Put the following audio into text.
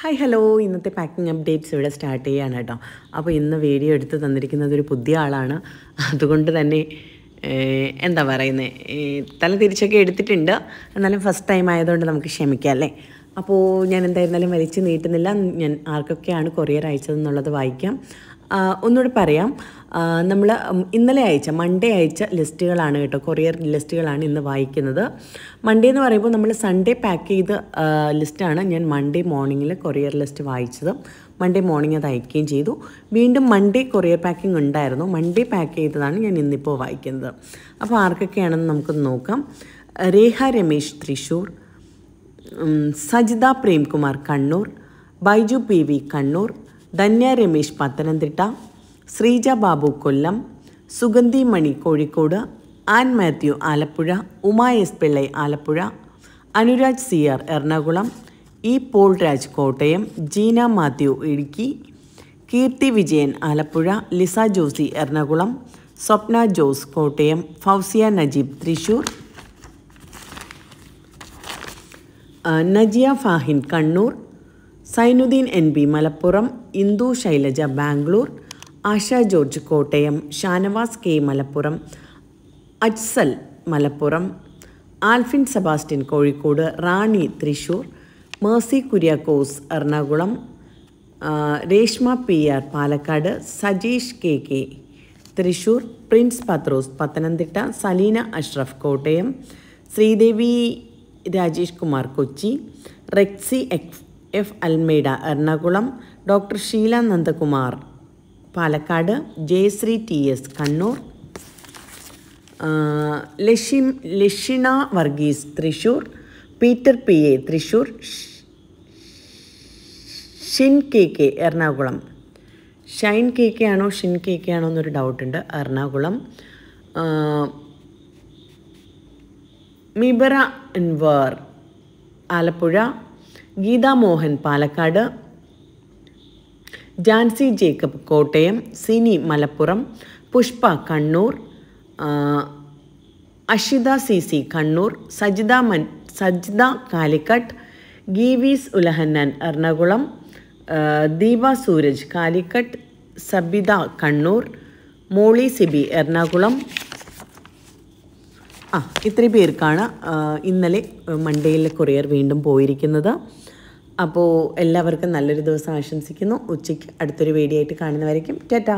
Hi hello ഇന്നത്തെ packing updates ഇവിടെ start ചെയ്യാണ് കേട്ടോ. അപ്പോൾ ഇന്ന് വീഡിയോ എടുത്ത് തന്നിരിക്കുന്നത് ഒരു പുതിയ ആളാണ്. അതുകൊണ്ട് തന്നെ എന്താ പറയുന്നത് തല തിരിച്ചൊക്കെ എടുത്തിട്ടുണ്ട്. എന്നാലും ഫസ്റ്റ് ടൈം ആയതുകൊണ്ട് നമുക്ക് ക്ഷമിക്കാം അല്ലേ? അപ്പോൾ ഞാൻ എന്തായിരുന്നാലും വലിച്ചു നീട്ടുന്നില്ല. ഞാൻ ആർക്കൊക്കെയാണ് കൊറിയർ അയച്ചതെന്നുള്ളത് വായിക്കാം. ഒന്നുകൂടി പറയാം. നമ്മൾ ഇന്നലെ അയച്ച മൺഡേ അയച്ച ലിസ്റ്റുകളാണ് കേട്ടോ കൊറിയർ ലിസ്റ്റുകളാണ് ഇന്ന് വായിക്കുന്നത്. മൺഡേ എന്ന് പറയുമ്പോൾ നമ്മൾ സൺഡേ പാക്ക് ചെയ്ത ലിസ്റ്റാണ് ഞാൻ മൺഡേ മോർണിംഗിൽ കൊറിയർ ലിസ്റ്റ് വായിച്ചത്. മൺഡേ മോർണിംഗ് അത് അയക്കുകയും ചെയ്തു. വീണ്ടും മൺഡേ കൊറിയർ പാക്കിംഗ് ഉണ്ടായിരുന്നു. മൺഡേ പാക്ക് ചെയ്തതാണ് ഞാൻ ഇന്നിപ്പോൾ വായിക്കുന്നത്. അപ്പോൾ ആർക്കൊക്കെയാണെന്ന് നമുക്ക് നോക്കാം. Rekha Ramesh Thrissur Sajitha Premkumar Kannur Baiju P V Kannur Dhanya Ramesh Pathanamthitta Sreeja Babu Kollam Sugandhi Mani Kozhikode Ann Mathew Alappuzha Uma S Pillai Alappuzha Anuraj C R Ernakulam E Paul Raj Kottayam Jeena Mathew Idukki Keerthi Vijayan Alappuzha Lisa Josy Ernakulam Swapna Jose Kottayam Fousiya Najeeb Thrissur Najiya Fahin Kannur Sainuddin N B Malappuram Indu Shailaja Bangalore Asha George Kottayam Shanavas K Malappuram Ajsal Malappuram Alfin Sebastian Kozhikode Rani Thrissur Mercy Kuriakose Ernakulam Reshma P R Palakkad Sajeesh K K Thrissur Prince Pathros Pathanamthitta Saleena Ashraf Kottayam Sreedevi Rajesh Kumar Kochi Rexy F F Almeida Ernakulam. Doctor Sheela Nandakumar Palakkad. Jayasree T S Kannur. ലഷി ലഷിം ലഷിണ Varghese Thrissur. Peter P A Thrissur. Shin K K Ernakulam. Shine K K ആണോ Shin K K ആണോ എന്നൊരു ഡൗട്ടുണ്ട്. എറണാകുളം. മിബറ Anvar Alappuzha. Geetha Mohan Palakkad Jancy Jacob Kottayam Sini Malappuram Pushpa Kannur Ashitha C C Kannur Sajitha മൻ സജിത കാലിക്കട്ട് ഗീവീസ് ഉലഹന്നൻ എറണാകുളം ദീപ സൂരജ് കാലിക്കട്ട് സബിത കണ്ണൂർ മോളി സിബി എറണാകുളം. ആ ഇത്രയും പേർക്കാണ് ഇന്നലെ മണ്ടേയിലെ കൊറിയർ വീണ്ടും പോയിരിക്കുന്നത്. അപ്പോൾ എല്ലാവർക്കും നല്ലൊരു ദിവസം ആശംസിക്കുന്നു. ഉച്ചയ്ക്ക് അടുത്തൊരു വീഡിയോ ആയിട്ട് കാണുന്നവരേക്കും ടാറ്റാ.